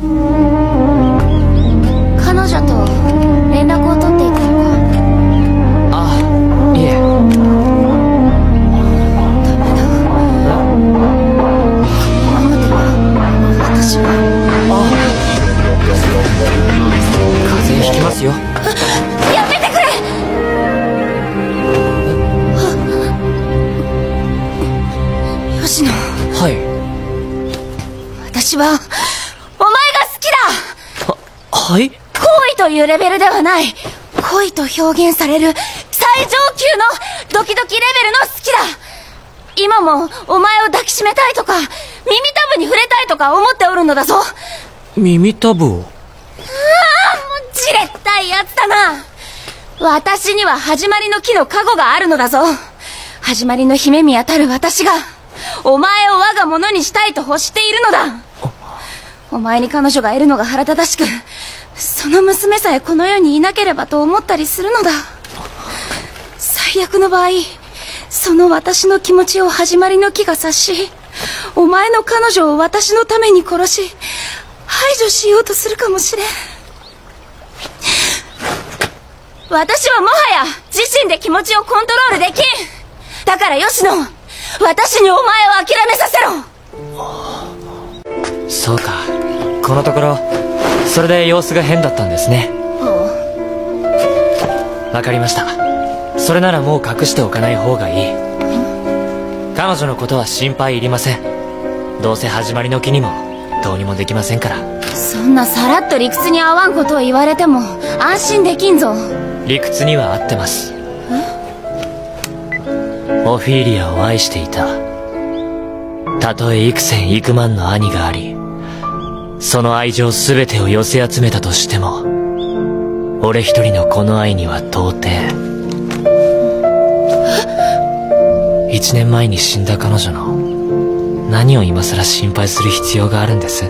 彼女と連絡を取っていたのかあいえ。ダメだこのままでは私はああ風邪ひきますよやめてくれ吉野はい私はははい？恋というレベルではない。恋と表現される最上級のドキドキレベルの好きだ。今もお前を抱きしめたいとか耳たぶに触れたいとか思っておるのだぞ。ああも耳たぶを？うじれったいやつだな。私には始まりの木の加護があるのだぞ。始まりの姫にあたる私がお前を我が物にしたいと欲しているのだ。お前に彼女がいるのが腹立たしくその娘さえこの世にいなければと思ったりするのだ。最悪の場合その私の気持ちを始まりの木が察しお前の彼女を私のために殺し排除しようとするかもしれん。私はもはや自身で気持ちをコントロールできん。だから吉野私にお前を諦めさせろ。そうか。このところそれで様子が変だったんですね。わかりました。それならもう隠しておかない方がいい。彼女のことは心配いりません。どうせ始まりの木にもどうにもできませんから。そんなさらっと理屈に合わんことを言われても安心できんぞ。理屈には合ってます。オフィーリアを愛していた。たとえ幾千幾万の兄がありその愛情全てを寄せ集めたとしても俺一人のこの愛には到底1年前に死んだ彼女の何を今更心配する必要があるんです？